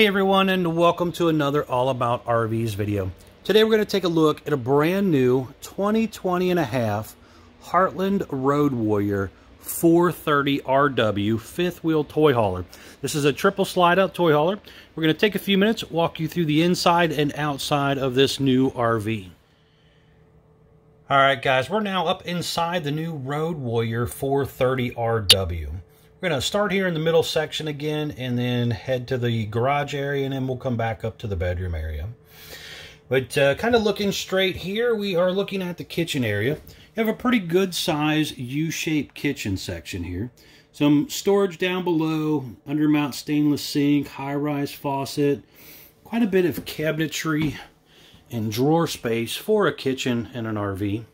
Hey everyone and welcome to another All About RVs video. Today we're going to take a look at a brand new 2020 and a half Heartland Road Warrior 430 RW fifth wheel toy hauler. This is a triple slide out toy hauler. We're going to take a few minutes, walk you through the inside and outside of this new RV. Alright guys, we're now up inside the new Road Warrior 430 RW. We're going to start here in the middle section again and then head to the garage area and then we'll come back up to the bedroom area. But uh, kind of looking straight here, we are looking at the kitchen area. You have a pretty good size U-shaped kitchen section here. Some storage down below, undermount stainless sink, high-rise faucet, quite a bit of cabinetry and drawer space for a kitchen and an RV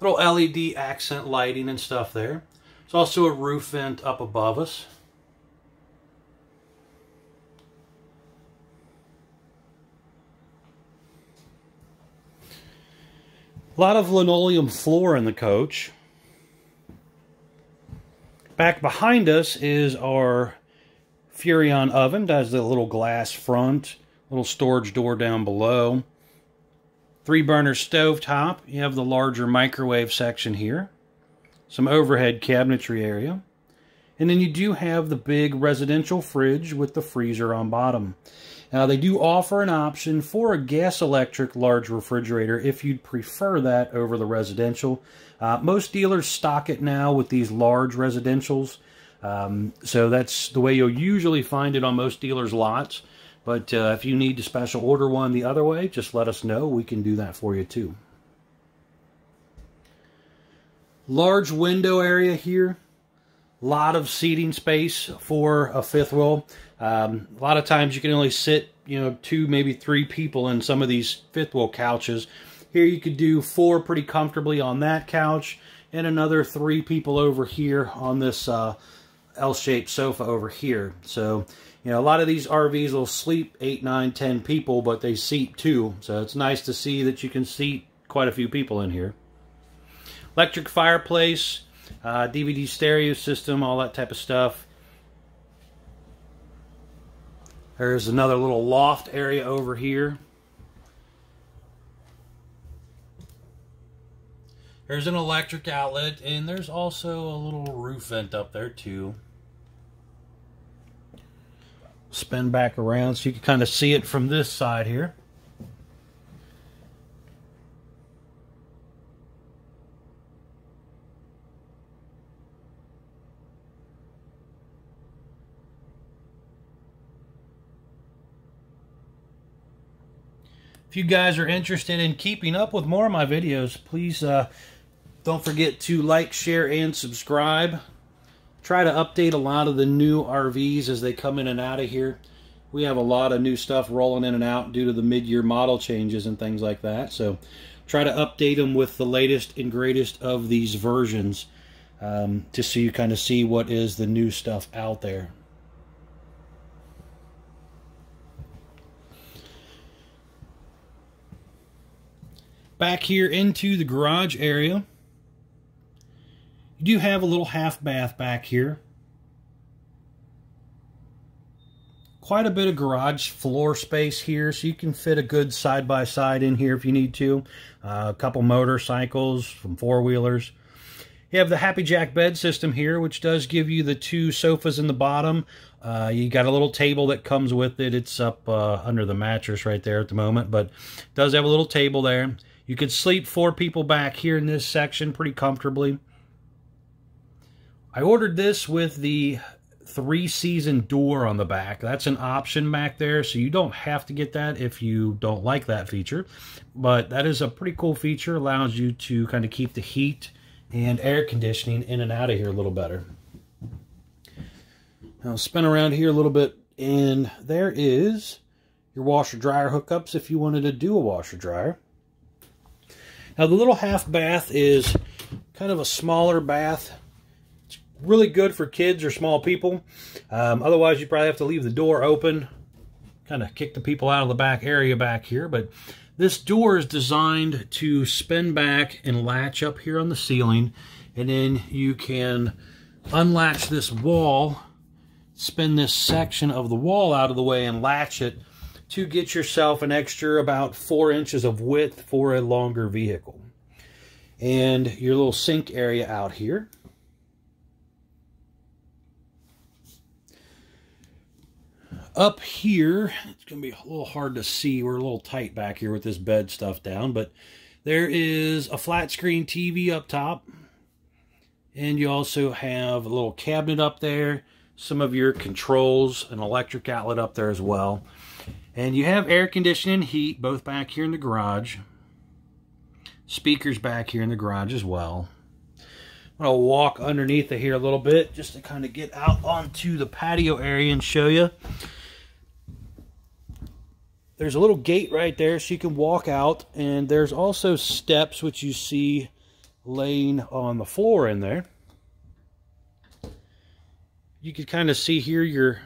little LED accent lighting and stuff there. There's also a roof vent up above us. A lot of linoleum floor in the coach. Back behind us is our Furrion oven. Does the little glass front, little storage door down below. Three burner stove top. You have the larger microwave section here. Some overhead cabinetry area. And then you do have the big residential fridge with the freezer on bottom. Now they do offer an option for a gas electric large refrigerator if you'd prefer that over the residential. Uh, most dealers stock it now with these large residentials. Um, so that's the way you'll usually find it on most dealers' lots. But uh, if you need to special order one the other way, just let us know. We can do that for you too. Large window area here. A lot of seating space for a fifth wheel. Um, a lot of times you can only sit, you know, two, maybe three people in some of these fifth wheel couches. Here you could do four pretty comfortably on that couch and another three people over here on this uh, L-shaped sofa over here. So you know, a lot of these RVs will sleep eight, nine, ten people, but they seat two. So it's nice to see that you can seat quite a few people in here. Electric fireplace, uh, DVD stereo system, all that type of stuff. There's another little loft area over here. There's an electric outlet, and there's also a little roof vent up there too spin back around so you can kind of see it from this side here. If you guys are interested in keeping up with more of my videos, please uh, don't forget to like, share, and subscribe try to update a lot of the new RVs as they come in and out of here. We have a lot of new stuff rolling in and out due to the mid-year model changes and things like that. So try to update them with the latest and greatest of these versions um, just so you kind of see what is the new stuff out there. Back here into the garage area. You do have a little half bath back here. Quite a bit of garage floor space here, so you can fit a good side-by-side -side in here if you need to. Uh, a couple motorcycles, some four-wheelers. You have the HappiJac bed system here, which does give you the two sofas in the bottom. Uh, you got a little table that comes with it. It's up uh, under the mattress right there at the moment, but does have a little table there. You could sleep four people back here in this section pretty comfortably. I ordered this with the three season door on the back. That's an option back there, so you don't have to get that if you don't like that feature. But that is a pretty cool feature, allows you to kind of keep the heat and air conditioning in and out of here a little better. Now spin around here a little bit, and there is your washer dryer hookups if you wanted to do a washer dryer. Now the little half bath is kind of a smaller bath really good for kids or small people. Um, otherwise, you probably have to leave the door open, kind of kick the people out of the back area back here. But this door is designed to spin back and latch up here on the ceiling. And then you can unlatch this wall spin this section of the wall out of the way and latch it to get yourself an extra about four inches of width for a longer vehicle. And your little sink area out here. Up here, it's going to be a little hard to see. We're a little tight back here with this bed stuff down, but there is a flat screen TV up top. And you also have a little cabinet up there, some of your controls, an electric outlet up there as well. And you have air conditioning heat both back here in the garage. Speakers back here in the garage as well. I'm going to walk underneath of here a little bit just to kind of get out onto the patio area and show you. There's a little gate right there so you can walk out. And there's also steps which you see laying on the floor in there. You can kind of see here your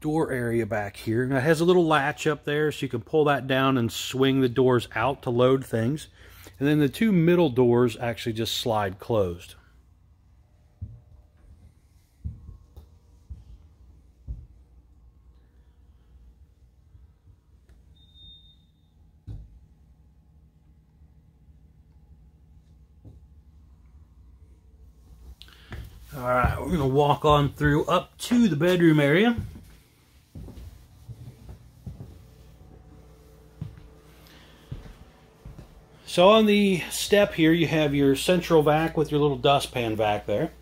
door area back here. Now it has a little latch up there so you can pull that down and swing the doors out to load things. And then the two middle doors actually just slide closed. All right, we're going to walk on through up to the bedroom area. So on the step here, you have your central vac with your little dustpan vac there.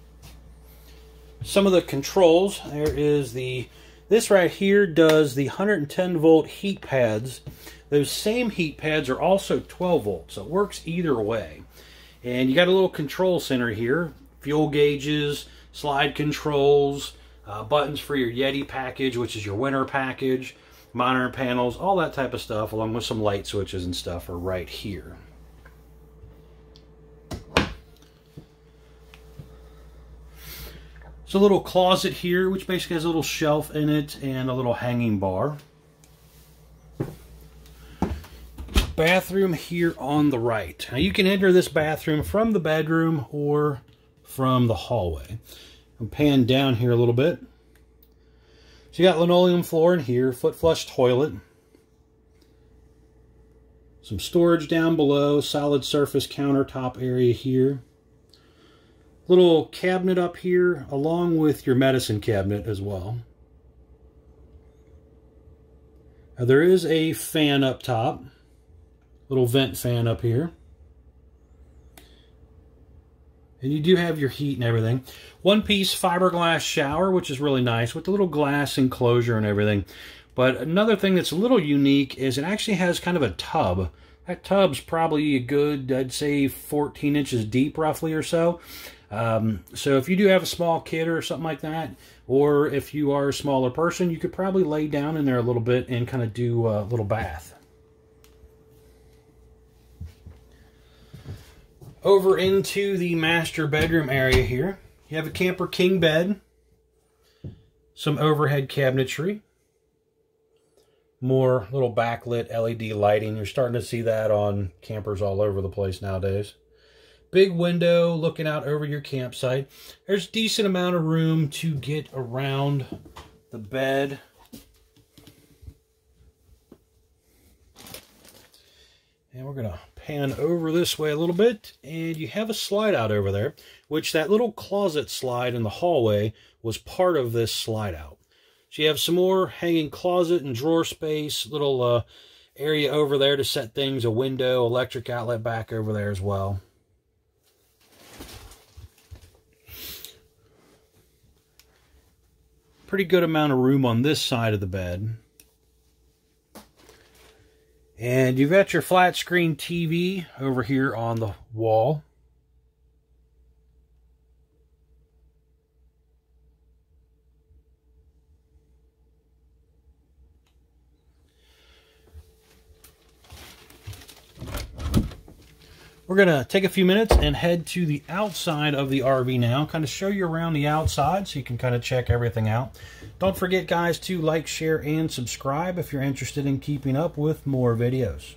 Some of the controls, there is the, this right here does the 110 volt heat pads. Those same heat pads are also 12 volts, so it works either way. And you got a little control center here fuel gauges, slide controls, uh, buttons for your Yeti package, which is your winter package, monitor panels, all that type of stuff, along with some light switches and stuff are right here. It's a little closet here, which basically has a little shelf in it and a little hanging bar. Bathroom here on the right. Now you can enter this bathroom from the bedroom or from the hallway. I'm pan down here a little bit. So you got linoleum floor in here, foot flush toilet. Some storage down below, solid surface countertop area here. Little cabinet up here, along with your medicine cabinet as well. Now there is a fan up top, little vent fan up here. And you do have your heat and everything. One piece fiberglass shower, which is really nice with the little glass enclosure and everything. But another thing that's a little unique is it actually has kind of a tub. That tub's probably a good, I'd say 14 inches deep roughly or so. Um, so if you do have a small kid or something like that, or if you are a smaller person, you could probably lay down in there a little bit and kind of do a little bath. Over into the master bedroom area here. You have a camper king bed, some overhead cabinetry, more little backlit LED lighting. You're starting to see that on campers all over the place nowadays. Big window looking out over your campsite. There's decent amount of room to get around the bed. And we're going to pan over this way a little bit, and you have a slide out over there, which that little closet slide in the hallway was part of this slide out. So you have some more hanging closet and drawer space, little uh, area over there to set things, a window, electric outlet back over there as well. Pretty good amount of room on this side of the bed. And you've got your flat screen TV over here on the wall. We're going to take a few minutes and head to the outside of the RV now, kind of show you around the outside so you can kind of check everything out. Don't forget, guys, to like, share, and subscribe if you're interested in keeping up with more videos.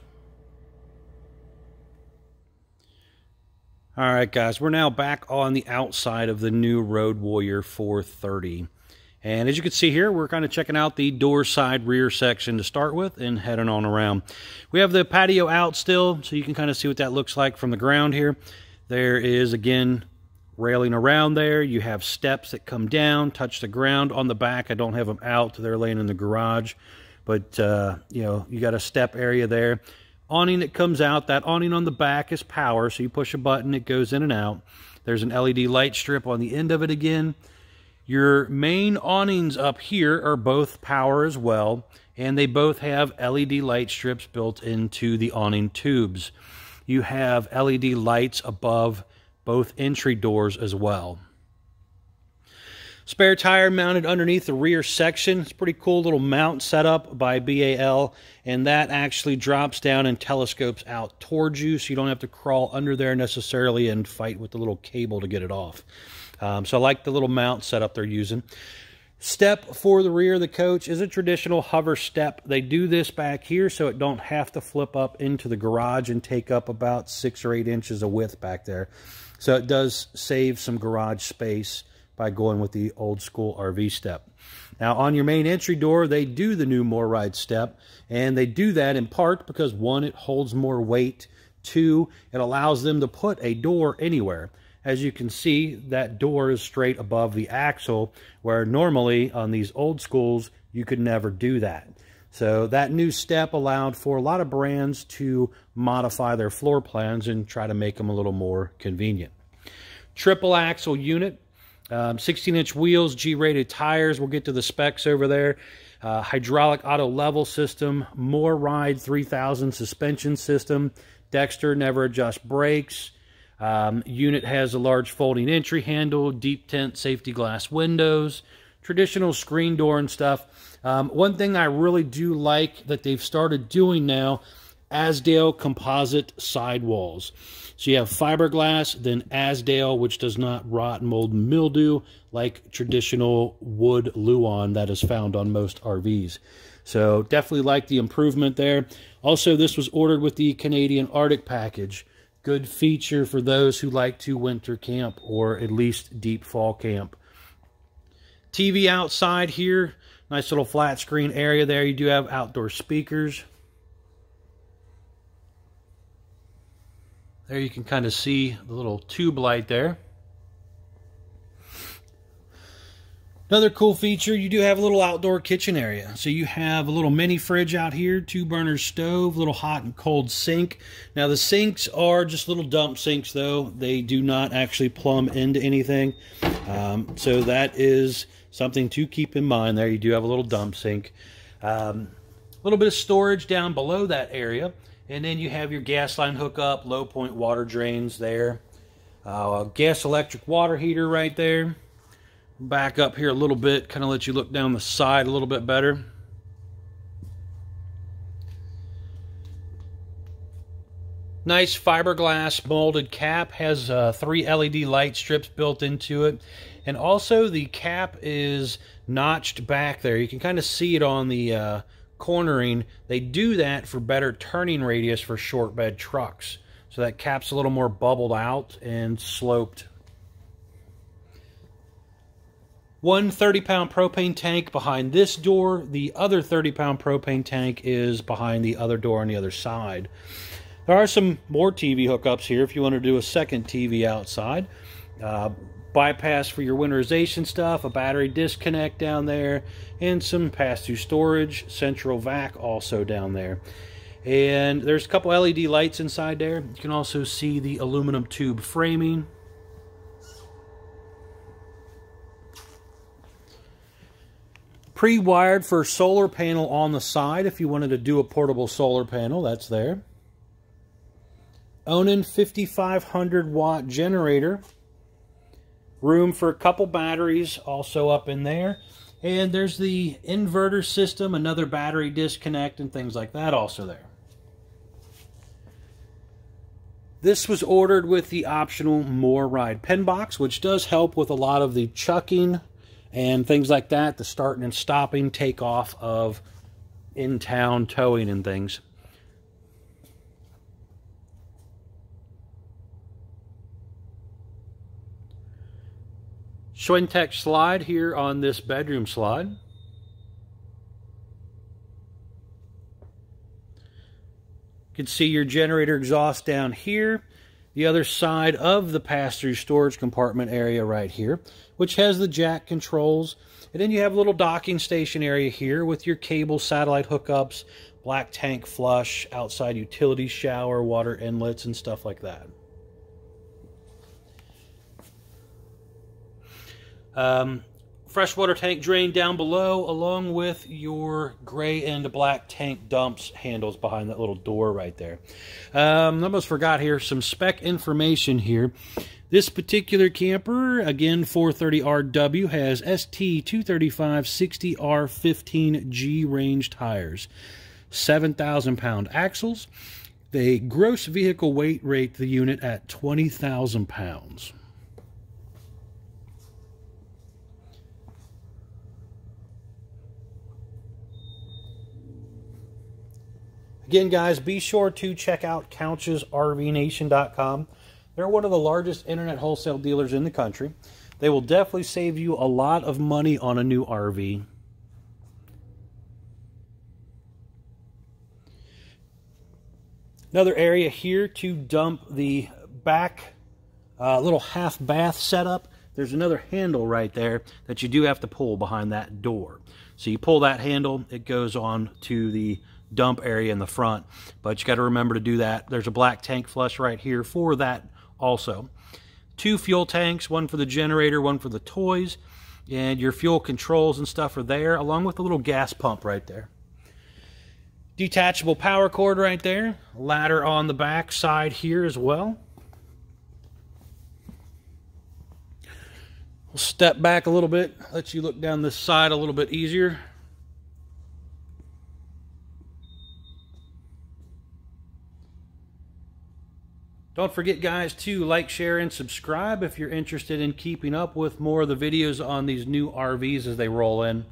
All right, guys, we're now back on the outside of the new Road Warrior 430. And as you can see here, we're kind of checking out the door side rear section to start with and heading on around. We have the patio out still, so you can kind of see what that looks like from the ground here. There is, again, railing around there. You have steps that come down, touch the ground on the back. I don't have them out. They're laying in the garage. But, uh, you know, you got a step area there awning that comes out. That awning on the back is power, so you push a button, it goes in and out. There's an LED light strip on the end of it again. Your main awnings up here are both power as well, and they both have LED light strips built into the awning tubes. You have LED lights above both entry doors as well. Spare tire mounted underneath the rear section. It's a pretty cool little mount setup by BAL, and that actually drops down and telescopes out towards you, so you don't have to crawl under there necessarily and fight with the little cable to get it off. Um, so I like the little mount setup they're using. Step for the rear of the coach is a traditional hover step. They do this back here so it don't have to flip up into the garage and take up about six or eight inches of width back there. So it does save some garage space by going with the old school RV step. Now on your main entry door, they do the new MORryde step, and they do that in part because one, it holds more weight, two, it allows them to put a door anywhere. As you can see, that door is straight above the axle, where normally on these old schools, you could never do that. So that new step allowed for a lot of brands to modify their floor plans and try to make them a little more convenient. Triple axle unit, 16-inch um, wheels, G-rated tires. We'll get to the specs over there. Uh, hydraulic auto level system, MORryde 3000 suspension system, Dexter never adjust brakes. Um, unit has a large folding entry handle, deep tint safety glass windows, traditional screen door and stuff. Um, one thing I really do like that they've started doing now, Azdel composite sidewalls. So you have fiberglass, then Azdel, which does not rot, mold, mildew like traditional wood Luan that is found on most RVs. So definitely like the improvement there. Also, this was ordered with the Canadian Arctic package. Good feature for those who like to winter camp or at least deep fall camp. TV outside here. Nice little flat screen area there. You do have outdoor speakers. There you can kind of see the little tube light there. Another cool feature, you do have a little outdoor kitchen area. So you have a little mini fridge out here, two burner stove, little hot and cold sink. Now the sinks are just little dump sinks though. They do not actually plumb into anything. Um, so that is something to keep in mind there. You do have a little dump sink. Um, a little bit of storage down below that area. And then you have your gas line hookup, low point water drains there. Uh, gas electric water heater right there. Back up here a little bit, kind of let you look down the side a little bit better. Nice fiberglass molded cap, has uh, three LED light strips built into it. And also the cap is notched back there. You can kind of see it on the uh, cornering, they do that for better turning radius for short bed trucks. So that cap's a little more bubbled out and sloped. One 30-pound propane tank behind this door. The other 30-pound propane tank is behind the other door on the other side. There are some more TV hookups here if you want to do a second TV outside. Uh, bypass for your winterization stuff, a battery disconnect down there, and some pass-through storage, central vac also down there. And there's a couple LED lights inside there. You can also see the aluminum tube framing. Pre-wired for solar panel on the side if you wanted to do a portable solar panel, that's there. Onan 5500 watt generator Room for a couple batteries also up in there. And there's the inverter system, another battery disconnect, and things like that also there. This was ordered with the optional More Ride pin box, which does help with a lot of the chucking and things like that, the starting and stopping, takeoff of in-town towing and things. Schwintek slide here on this bedroom slide. You can see your generator exhaust down here. The other side of the pass-through storage compartment area right here, which has the jack controls. And then you have a little docking station area here with your cable satellite hookups, black tank flush, outside utility shower, water inlets, and stuff like that. Um, freshwater tank drain down below, along with your gray and black tank dumps handles behind that little door right there. Um, almost forgot here some spec information here. This particular camper, again 430RW, has ST235-60R15G range tires, 7,000 pound axles. They gross vehicle weight rate the unit at 20,000 pounds. Again, guys, be sure to check out CouchesRVNation.com. They're one of the largest internet wholesale dealers in the country. They will definitely save you a lot of money on a new RV. Another area here to dump the back uh, little half bath setup. There's another handle right there that you do have to pull behind that door. So you pull that handle, it goes on to the dump area in the front. But you got to remember to do that. There's a black tank flush right here for that also. Two fuel tanks, one for the generator, one for the toys. And your fuel controls and stuff are there, along with a little gas pump right there. Detachable power cord right there. Ladder on the back side here as well. We'll step back a little bit, let you look down this side a little bit easier. Don't forget, guys, to like, share, and subscribe if you're interested in keeping up with more of the videos on these new RVs as they roll in.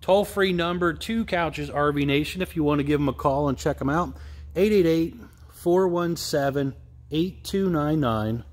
Toll free number two Couch's RV Nation if you want to give them a call and check them out 888 417 8299.